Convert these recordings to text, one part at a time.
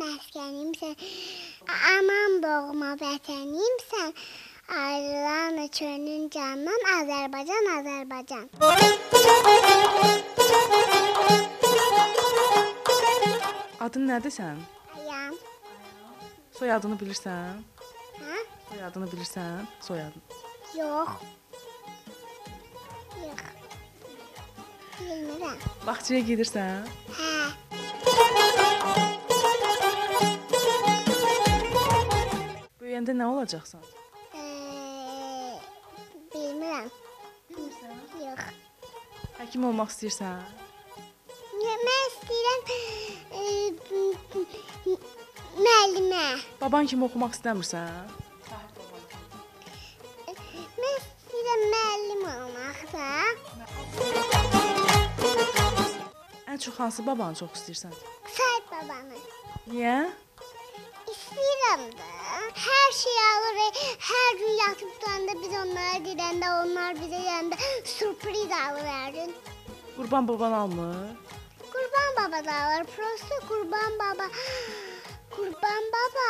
məskənimsən. Anam doğma vətənimsən. Ayrılan könlün candan Azərbaycan, Azərbaycan. Adın nədir sənin? Ayam. Soyadını bilirsən? Hə? Soyadını bilirsən? Soyadını. Yox. Yox. Bilmirəm. Bağçaya gedirsən? Hə. Böyüyəndə nə olacaqsan? Eee, bilmirəm. Yox. Həkim olmaq istəyirsən? Mən istəyirəm eee, müəllimə. Baban kimi oxumaq istəmirsən? Mən istəyirəm müəllim olmaq da. Ən çox hansı babanı çox istəyirsən? Sahib babanı. Niyə? İstəyirəm alır. Hər gün yatıb tutanda biz onlara deyəndə, onlar bizə deyəndə sürpriz alır hər gün. Qurban baban almır? Qurban baba da alır. Prosta qurban baba Qurban baba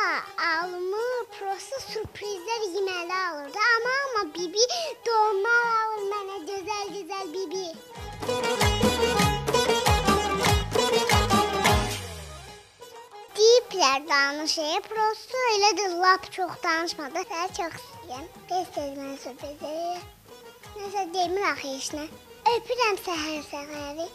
almır. Prosta sürprizlər yeməli alırdı. Deyiblər danışır. Prosta elədir. Lap çox danışmadı. Səni çox istəyirəm. Tez-tez mənə sürpriz edir. Nəsə demir axı heç nə. Öpürəm səhər səhəri.